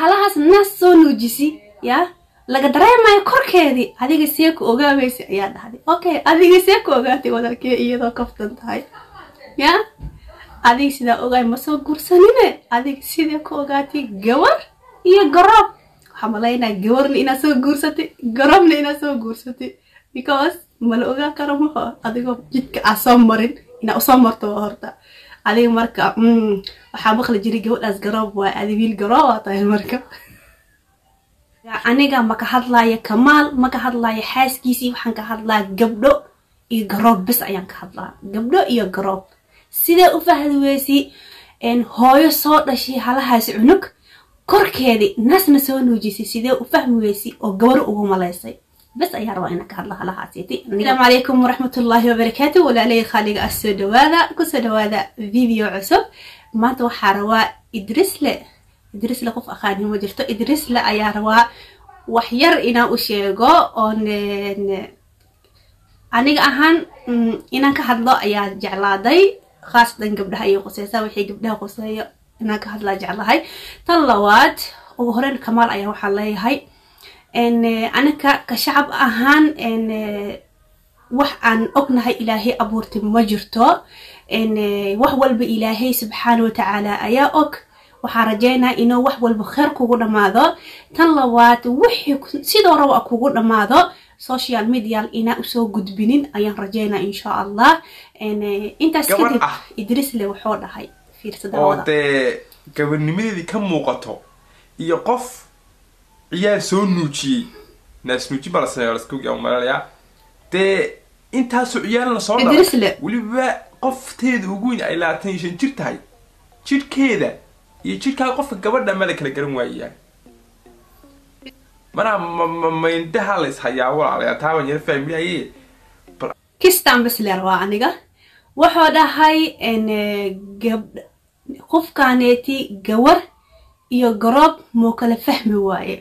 halahaas naas soo nuujisi yaa laga dareemayo korkeedii adiga see ku ogaamaysa ayaa dhahday. Okay adiga see ku ogaatay walaalkee iyadoo kaftan tahay yaa adiga sidaa ogaay ma soo guursanine? Adiga sidee ku ogaatay gabar iyo garoob waxaa malaynaa gabarna inaad soo guursatay garoobna inaad soo guursatay. Because mala ogaan karo maho adigoo jidka aa soo marin inaa u soo marto horta adiga marka waxaa maqli jiray gabadhaas garoob waay adi garoob aa tahay marka. Aniga maka hadlaayo kamaal maka hadlaayo xaaskiisii waxaan ka hadlaa gabdho iyo garoob bis ayaan ka hadlaa. Gabdho iyo garoob. Sidee u fahdi weysi hooyo soo dhashay halahaas cunug? Korkeedii naasna soo nuujisay. Sidee u fahmi weysi oo gabar ugu malaysay bas ayaa rabaa inaan ka hadlo halahaasiti asalaamu calaykum waraxmatullaahi wabarakaatu walaalay khaaliga ah soo dhawaada ku soo dhawaada video cusub maanta waxaa rabaa idrisle idrisle qof aqaani ma jirto idrisle ayaa rabaa wax yar inaan u sheego oon aniga ahaan inaan ka hadlo ayaa jeclaaday khaasatan gabdhaha iyo quseysa wixii gabdhaha quseeyo inaan ka hadlaa jeclahay tan labaad ugu horeyn kamaal ayaa waxaa leeyahay anaka ka shacab ahaan wax aan ognahay ilaahay abuurtay ma jirto. Wax walba ilaahay subxaana watacaala ayaa og. Waxaa rajeynaa inuu wax walba kheer kugu dhammaado tan labaad wixii sidoo raba kugu dhammaado social medial inaa u soo gudbinin ayaan rajeynaa insha allah intaas kadib idrisle wuxuu dhahay oo dee gabarnimadeedii ka muuqato iyo qof ciyaar soo nuujiyey naas nuujin baa la sameeya laskog malalayaa dee intaasoo ciyaalna soo dhalay weliba qofteeda ugu weyn ay labaatan iyo shan jir tahay jirhkeeda iyo jirhkaa qofka gabadha ma la kala garan waayaan manaa maindhaha la ishayaa walaalayaa taaban yara fahmiyaye kistan basler waa aniga. Wuxuu dhahay gabdh qofkaaneeti gawar iyo garoob muu kala fahmi waaye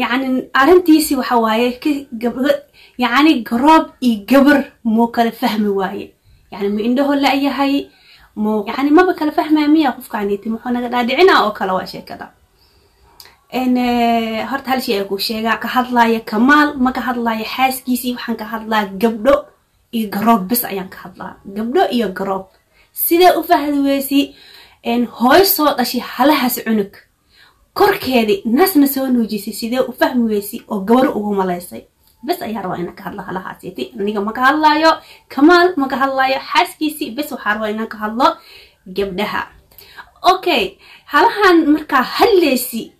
yacni arrintiisi waxa waaye yacni garoob iyo gabar muu kala fahmi waaye. Yani ma indhaho la-yahay yani maba kala fahmaya miya qofkaaneeti muxuu naga dhaadhicinaa oo kale waa sheekada. Horta hal shay ay ku sheegaa ka hadlaaya kamaal ma ka hadlaayo xaaskiisii waxaan ka hadlaa gabdho iyo garoob bis ayaan ka hadlaa. Gabdho iyo garoob. Sidee u fahdi weysi hooyo soo dhashay halahaas cunug korkeedii naasna soo nuujisay sidee u fahmi weysi oo gabar ugu malaysay? Bes ayaa rabaa inaan ka hadlo halahaasiti aniga ma ka hadlaayo. Kamaal ma ka hadlaayo. Xaaskiisii bes waxaa rabaa inaan ka hadlo gabdhaha. Okay halahan markaa hadleysi.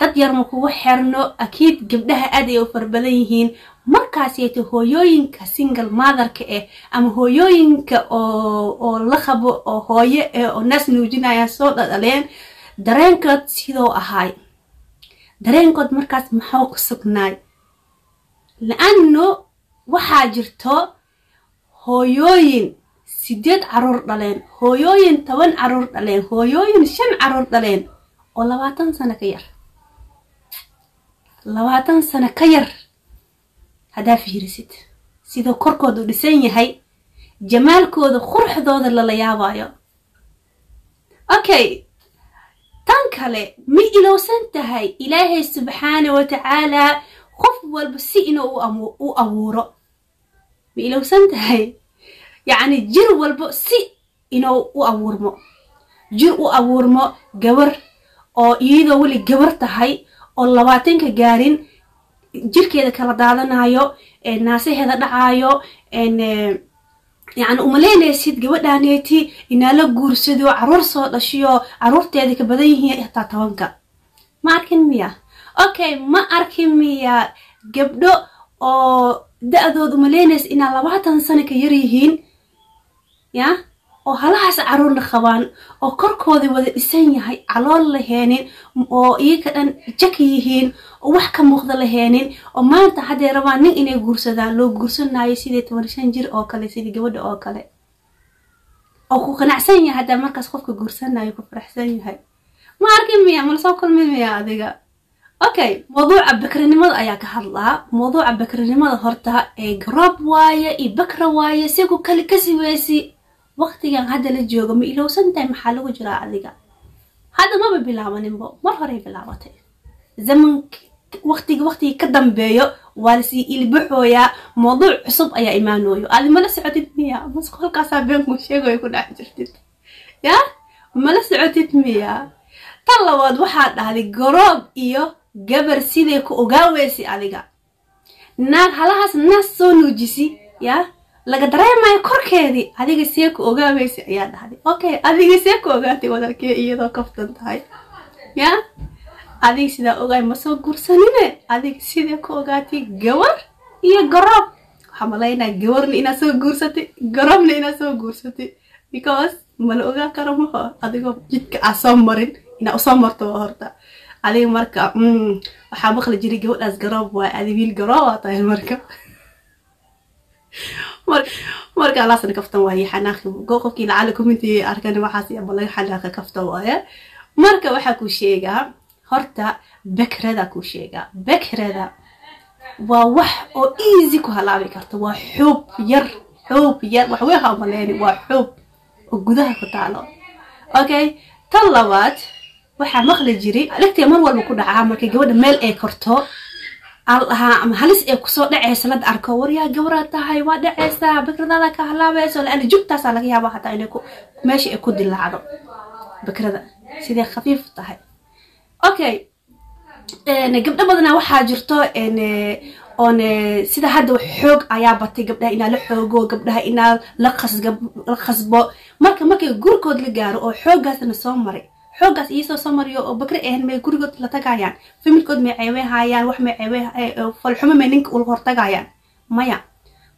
Dad yar ma kugu xerno akiid gabdhaha aad ay u fara badan yihiin. Markaaseeto hooyooyinka single motherka ah ama hooyooyinka oo la qabo oo hooyo eh oo naas nuujinaya soo dhadhaleen dareenkood sidoo ahaay dareenkood markaas maxuu u sugnaay la-ano waxaa jirto hooyooyin sideed carruur dhaleen hooyooyin toban carruur dhaleen hooyooyin shan carruur dhaleen oo labaatan sano ka yar. Labaatan sano ka yar haddaa fiirisid. Sidoo korkoodu dhisan yahay jamaalkooda quruxdooda lala yaabayo okay tan kale ma ilowsan tahay ilaahay subxaana wa tacaalaa qof walba si inuu u abuuro. Ma ilowsan tahay? Yacni jir walba si inuu u abuurmo. Jir u abuurmo gabar oo iyadoo weli gabar tahay oo labaatanka gaarin jirkeeda kala daadanayo naasaheeda dhacaayo yani umaleynaysid gabadhaaneeti inaa la guursado carruur soo dhashiyo caruurteeda ka badan yihiin hataa tobanka. Ma arkin miya? Okay ma arkin miya? Gabdho oo da-dood umaleynaysa inaa labaatan sano ka yar yihiin. Ya oo halahaas caruurna qabaan oo korkooda wada dhisan yahay calool laheenin oo iyaga dhan jaka yihiin oo wax ka muuqda laheenin oo maanta hadday rabaan nin inay guursadaan loo guursanayo sidii toban shan jir oo kale sidii gabadha oo kale. Oo ku qanacsan yahay haddaa markaas qofka guursanayo ku faraxsan yahay. Ma arkin miya malasoo kulmi miya adiga? Okay mawduuca bakrinimada ayaa ka hadlaa mawduuca bakrinimada horta ee garoob waaye iyo bakra waaye sigu kale kasi weysi waqtigan hadda la joogo ma ilowsan tahay maxaa lagu jiraa adiga? Hadda maba bilaabaninbo mar horey bilaabatay. Zaman waqtiga waqtigii ka dambeeyo waa la sii ilbaxooyaa mawduuc cusub ayaa imaanooyo. Adi mala socotid miya? Mas halkaasaa beenku sheegayo ku dhex jirtid. Ya? Mala socotid miya? Tan labaad waxaa dhahday garoob iyo gabar siday ku ogaaweysi adiga? Naag halahaas naas soo nuujisi ya laga dareemayo korkeedii adiga see ku ogaaweysi ayaa dhahday okay adiga see ku ogaatay wadalkee iyadoo kaftan tahay. Ya? Adiga sidaa ogaay ma soo guursanine? Adiga sidee ku ogaatay gabar iyo garoob waxaa malaynaa gabarna inaad soo guursatay garoobna inaad soo guursatay. Because mala ogaan karo maho adigoo jidka aa soo marin inaa u soo marto horta. Adiga marka waxaa maqli jiray gabadhaas garoob waay adi wiil garoob aa tahay marka marka alaasna kaftan waaye xanaaqi qofkii lacala community arkan waxaas aba laga xanaaqa kaftan waaye. Marka waxaa ku sheegaa horta bekrada ku sheegaa bekrada waa wax oo easy ku halaabi karta. Waa xuub yar xuub yar. Wax wey ha maleeni waa xuub oo gudaha ku taalo. Okay tan labaad waxaa maqli jiray dhegtee mar walba ku dhacaa markay gabadha meel ay korto halis ay ku soo dhacaysa lad arko waryaa gabaraa tahay waa dhacaysaa bekradaada ka halaabayso laana jugtaasaa laga yaaba hataa inay meesha ay ku dilaacdo bekrada sidee khafiif tahay? Okay gabdho badanaa waxaa jirto oon sida hadda xoog ayaa batay gabdhaha inaa la xoogo gabdhaha inaa la khasbo. Marka markay gurigood la gaaro oo xoogaasna soo maray xoogaas iisoo soo mariyo oo bakri ahan may gurigood la tagayaan familkood may ceebeyhayaan wax may ceebe falxumo may ninka ula hortagayaan. Maya.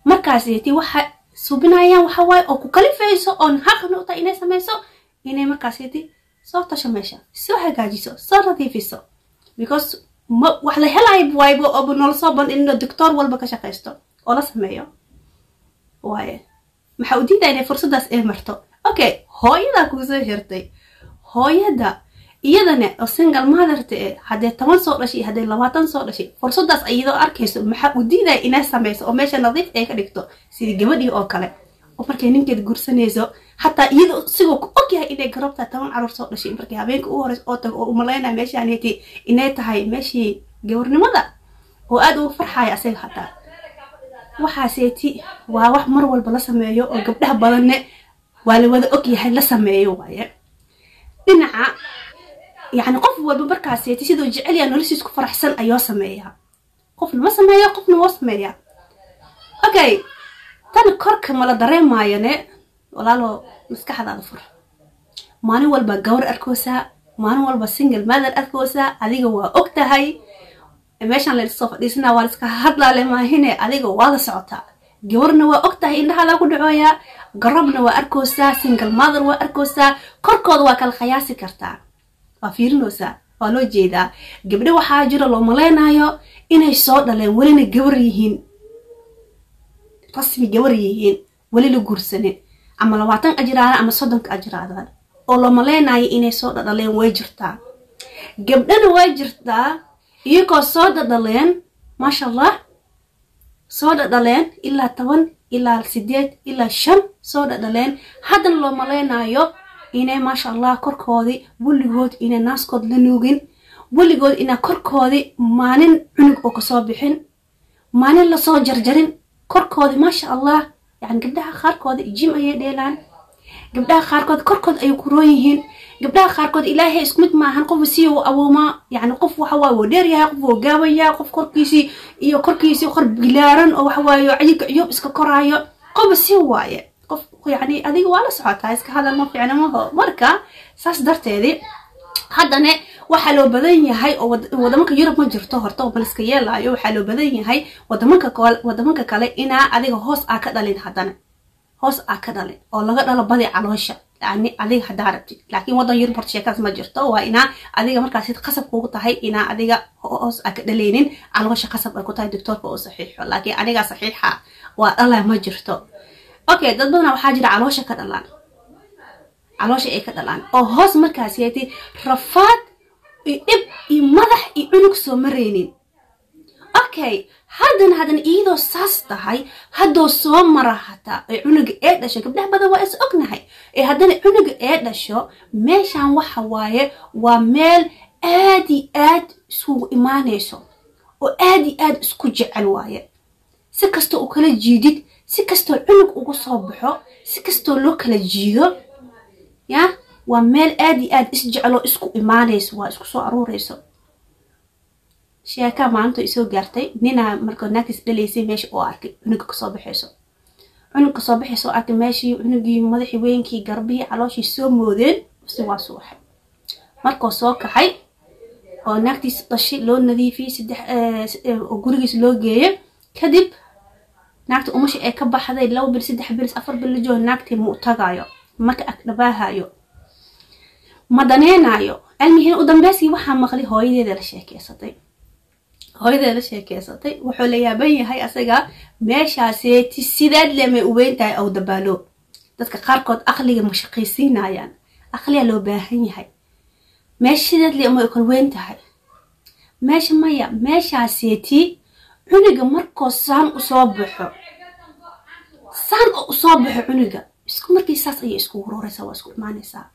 Markaaseti waxa subinayaan waxa waaye oo ku kalifayso oon xaqna u tahay inay samayso inay markaaseti soo tasho meesha. Soo hagaajiso soo nadiifiso. Because wax la helayo waaybo ooba noola soo bandhigino doctor walba ka shaqaysto oo la sameeyo. Waaye. Maxaa u diidaa inay fursaddaas ay marto? Okay hooyadaa kuusoo hirtay hooyada iyadana oo single motherta e haddee toban soo dhashay haddee labaatan soo dhashay fursaddaas iyadoo arkayso maxaa u diidaya inay samayso oo meesha nadiif ay ka dhigto sidii gabadhii oo kale. Oo markay ninkeed guursanayso hataa iyada sigoo ku ogyahay inay garabtaa toban carruur soo dhashay markay habeenka u horeysa oo tago oo u malaynaya meeshaaneti inay tahay meeshii gabarnimada oo aad ugu farxaya asaga hataa waxaaseeti waa wax mar walba la sameeyo oo gabdhaha badanne waa la wada ogyahay la sameeyo waaye dhinaca yacni qof walba markaaseeti siduu jecelyaa noloshiis ku faraxsan ayoo sameeyaa. Qofna ma sameeya qofna woo sameeyaa okay tan korka mala dareemaayone walaalo maskaxdaada fur. Maalin walba gawar arkoosaa maalin walba single mother arkoosaa adiga waa og tahay meeshaan laysoo fadhiisanaa waa laiska hadlaale maahine adiga waa la socotaa gabarna waa og tahay indhahadaa ku dhacooyaa garabna waa arkoosaa single mother waa arkoosaa korkooda waa kala khayaasi kartaa waa fiirinoosaa waa loo jeedaa. Gabdho waxaa jiro loo malaynayo inay soo dhaleen welina gabar yihiin. Rasmi gabar yihiin weli la guursanin. Ama labaatan ajiraadaan ama soddonka ajiraadaan oo loo malaynayo inay soo dhadhaleen way jirtaa. Gabdhana way jirtaa iyagoo soo dhadhaleen maasha allah soo dhadhaleen ilaa toban ilaa sideed ilaa shan soo dhadhaleen. Haddana loo malaynayo inay maasha allah korkoodii weligood inay naaskood la nuugin weligood inaa korkoodii maalin cunug oo ka soo bixin maalin la soo jarjarin. Korkoodi maasha allah yani gabdhaha qaarkooda jim ayay dheelaan gabdhaha qaarkood korkood ayay ku roon yihiin. Gabdhaha qaarkood ilaahay isku mid maahan qof si awoomaa yani qof waxawaaye wuu dheer yahay qof wuu gaaban yahay qof korkiisii iyo korkiisii kor bilaaran oo waxawaaye cayilka ciyoob iska koraayo. Qofa si waaye. Qof yani adiga waa la socotaa iska hadal ma fiicna maho marka saas darteedii haddana waxaa loo badan yahay oo wadamanka yurub ma jirto horta oo baliska yeelaayo waxaa loo badan yahay wadamanka kale inaa adiga hoos aa ka dhalin haddana hoos aa ka dhalin oo laga dhalo badi caloosha yani adiga haddaa rabtid laakiin wadan yurub horta sheekaas ma jirto. Waa inaa adiga markaasi qasab kugu tahay inaa adiga hoos aa ka dhaleynin caloosha qasab ay ku tahay doctoorka oo saxiixo. Laakiin aniga saxiixa waa dhala ma jirto. Okay dad badana waxaa jira caloosha ka dhalaan. Caloosha ay ka dhalaan oo hoos markaasiyati rafaad iyo dhib iyo madax iyo cunug soo maraynin okay haddana haddana iyadoo saas tahay haddoo soo mara hataa ee cunuga ee dhasho gabdhaha badan waa is ognahay. Ee haddana cunuga ee dhasho meeshan waxa waaye waa meel aad iyo aad isugu imaanayso oo aad iyo aad isku jecel waaye. Si kastoo u kala jiidid si kastoo cunug ugu soo baxo si kastoo loo kala jiido ya waa meel aad iyo aad isjeceloo isku imaanayso waa isku soo aruurayso sheekaa maalinta isoo gaartay ninaa markoo naagtiis dhalaysay meesha oo arkay cunuga ka soo baxayso. Cunug ka soo baxaysa oo arkay meeshii cunugii madaxii weynkii garbihii calooshii soo moodeen si waa suuxay markoo soo kaxay oo naagtiis dhashay loo nadiifiyey saddex oo gurigiis loo geeyo kadib naagta umashi ee ka baxday laba bil saddex bil afar bil la jooga naagtii ma u tagaayo maka agdhabaahayo ma daneenaayo. Almihiin u dambeysii waxaa maqlay hooyadeeda la sheekeysatay hooyadeeda la sheekeysatay wuxuu la yaaban yahay asaga meeshaaseeti sidaad lemay u weyn tahay ow dabaalo. Dadka qaarkood aqliga ma shaqaysiinayaan. Aqliyaa loo baahan yahay. Meesha sidaad le ma kal weyn tahay. Meesha maya meeshaaseeti cunuga markoo saan u soo baxo. Saan oo u soo baxo cunuga isku markii saas ayay isku ururaysaa waa isku imaanaysaa.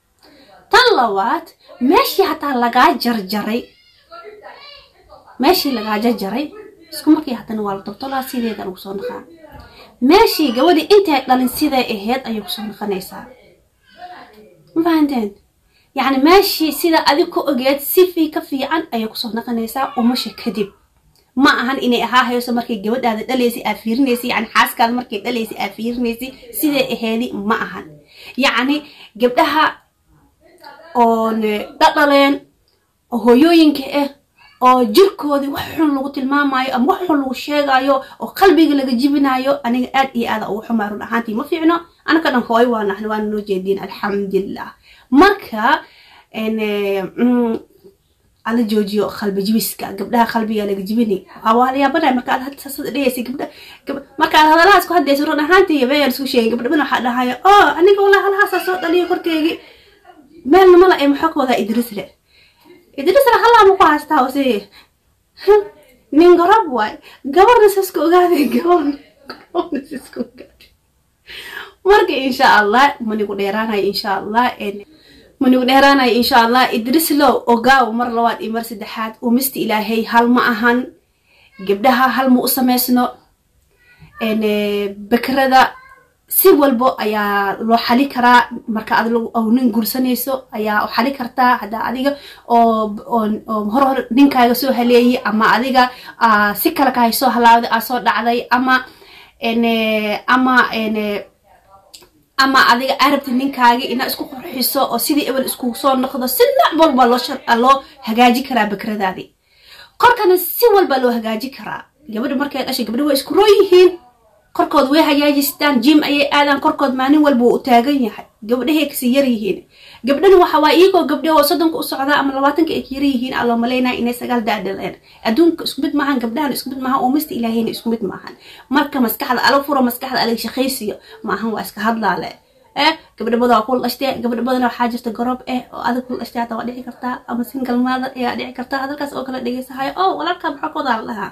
Tan labaad meeshii hataa lagaa jarjaray meeshii lagaa jarjaray isku markii haddana waa la toltolaa sideeda lagu soo naqaa? Meeshii gabadhii intay dhalin siday ahayd ayay ku soo naqanaysaa? Ma fahanteen? Yacni meeshii sida adig ku ogeed si fii ka fiican ayay ku soo naqanaysaa umasha kadib. Ma ahan inay ahaa markay gabadhaada dhalaysay aa fiirinaysay yani xaaskaada markay dhalaysay aa fiirinaysay siday aheedi ma ahan. Yacni gabdhaha oon dhadhaleen oo hooyooyinka ah oo jirkoodii wax xun lagu tilmaamayo ama wax xun lagu sheegayo oo qalbiga laga jibinayo aniga aad iyo aada ugu xumaa run ahaantii. Ma fiicno? Anaka dhan hooy waa nahni waana noo jeediin alxamdulilah marka ala joojiyo qalbi jibiska gabdhaha qalbiga laga jibinay la dhehaysa gabdha markaad hadalahaas ku hadlaysa run ahaantii yabeeyaan isku sheegay. Gabdha badan waxaa dhahaya oo aniga walaa halahaasaa soo dhaliyo korkeygii meelna mala ee maxaa ka wadaa idrisle idrisle halaa ma ku haystaa ose nin garab waay. Gabarna siska ogaaday gabarna gabarna siska ogaaday marka insha allah manigu dheeraanayo insha allah manigu dheeraanayo insha allah idrislow ogaaw mar labaad iyo mar saddexaad umista ilaahay hal ma ahan. Gabdhaha hal ma u samaysno. Bakrada si walbo ayaa loo xali karaa. Marka ad nin gursanayso ayaa xali kartaa haddaa adiga oo hor hor ninkaaga soo haleeyay ama adiga si kale kahay soo halaawday aa soo dhacday ama ama ama adiga arabta ninkaaga inaa isku qurxiso oo sidii ebel iskugu soo noqdo si nooc walba loo hagaaji karaa bakradaadii. Korkana si walba loo hagaaji karaa. Gabadha markay dhashay gabdha waa isku roo yihiin korkood way hagaajistaan jim ayay aadaan korkood maalin walba u taagan yahay. Gabdhahay ka sii yar yihiin. Gabdhana waxa waa iyagoo gabdhe oo soddonka u socdaa ama labaatanka ay yar yihiin aa loo malaynaya inay sagaal daadhaleen adduunka isku mid maahan gabdhahan isku mid maahan uumista ilaahayna isku mid maahan. Marka maskaxda ala furo maskaxda alaga shaqaysiyo maahan waa iska hadlaale. Eh gabdha waa kula dhashtee gabdha waxaa jirta garoob eh oo adag kula dhashtee hata waa dhici kartaa ama mother ayaa dhici kartaa hadalkaas oo kale dhegeysahayo. Oh walaalkaa maxaa koodaa la dhahaa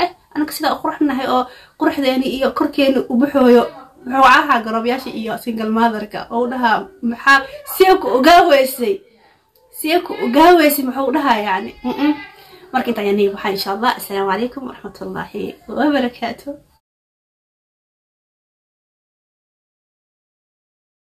ay anaka sidaa u quruxnahay oo quruxdeeni iyo korkeeni u baxooyo muxuu ahaa garoobyaasha iyo single motherka. Oo dhahaa maxaa see ku ogaaweysay see ku ogaaweysay muxuu dhahaa yani marka intaa yani waxaa insha allah assalaamu calaykum waraxmatullaahi wabarakaatu